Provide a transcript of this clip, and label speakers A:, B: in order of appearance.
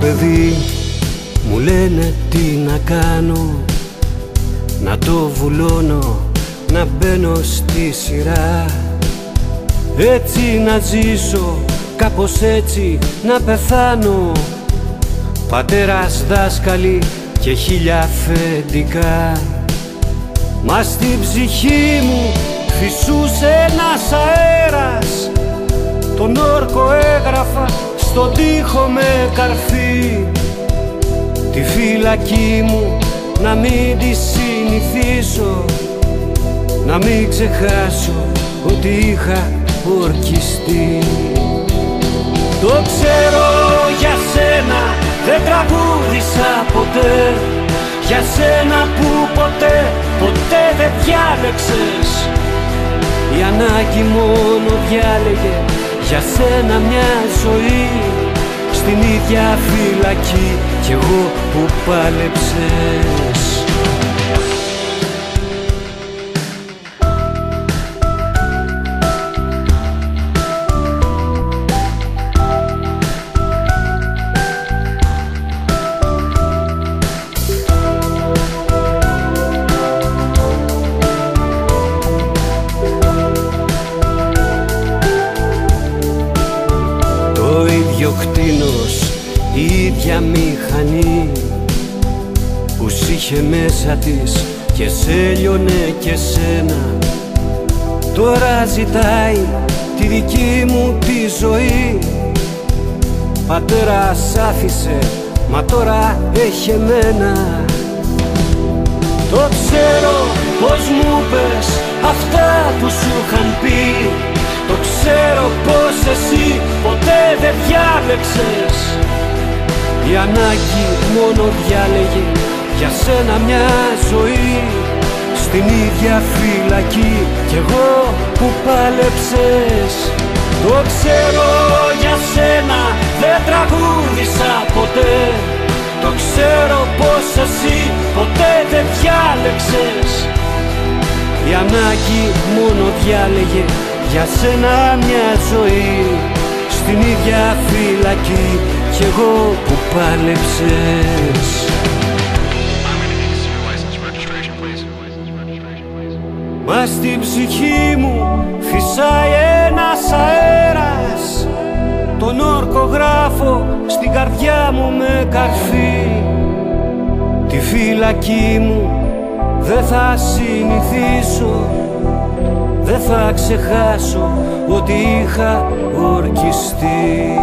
A: παιδί μου λένε τι να κάνω. Να το βουλώνω, να μπαίνω στη σειρά. Έτσι να ζήσω, κάπως έτσι να πεθάνω. Πατέρας δάσκαλοι και χίλια αφεντικά. Μα στην ψυχή μου φυσούσε ένας αέρας. Τον όρκο έγραφα στον τοίχο με καρφί. Τη φυλακή μου να μην τη συνηθίσω. Να μην ξεχάσω ότι είχα ορκιστεί. Το ξέρω για σένα δεν τραγούδισα ποτέ. Για σένα που ποτέ, ποτέ δεν διάλεξες. Η ανάγκη μόνο διάλεγε για σένα μια ζωή Στην ίδια φυλακή. Κι εγώ που πάλεψες ίδια μηχανή που σ' είχε μέσα της και σε λιώνε και σένα. Τώρα ζητάει τη δική μου τη ζωή. Πατέρα σ' άφησε, μα τώρα έχει εμένα. Το ξέρω πως μου πες αυτά που σου είχαν πει. Το ξέρω πως εσύ ποτέ δεν διάλεξες Η ανάγκη μόνο διάλεγε για σένα μια ζωή. Στην ίδια φυλακή κι εγώ που πάλεψες. Το ξέρω για σένα δεν τραγούδισα ποτέ. Το ξέρω πως εσύ ποτέ δεν διάλεξες. Η ανάγκη μόνο διάλεγε για σένα μια ζωή Στην ίδια φυλακή κι εγώ που πάλεψες
B: I'm gonna need to see your license registration, please. License registration, please.
A: Μα στην ψυχή μου φυσάει ένας αέρας Τον όρκο γράφω στην καρδιά μου με καρφί Τη φυλακή μου δεν θα συνηθίσω Δεν θα ξεχάσω ότι είχα ορκιστεί